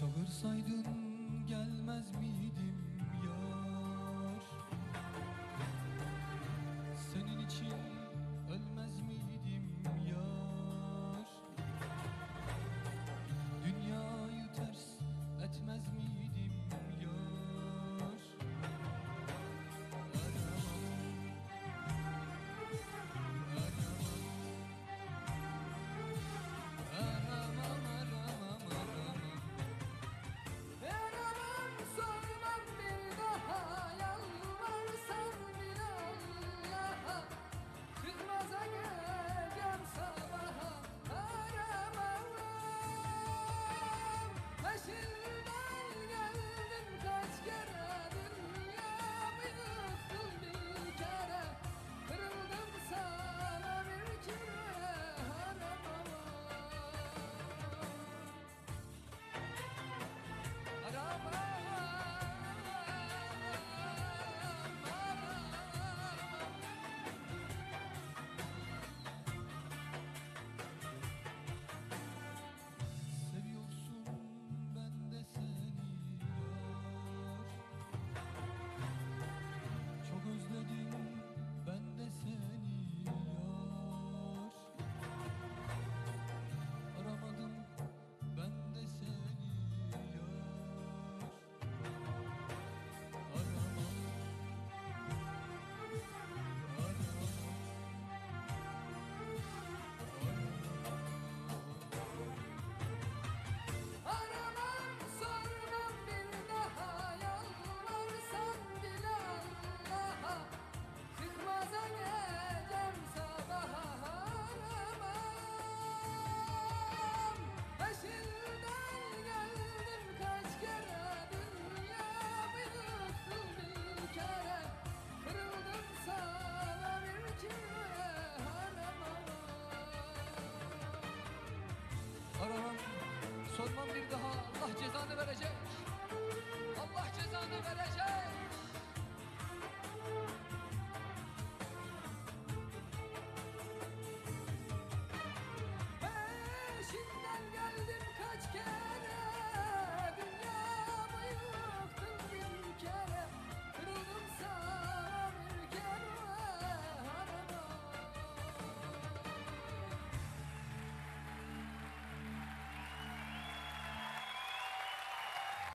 Kırsaydın gelmez miydim verecek Allah cezanı